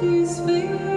these feelings.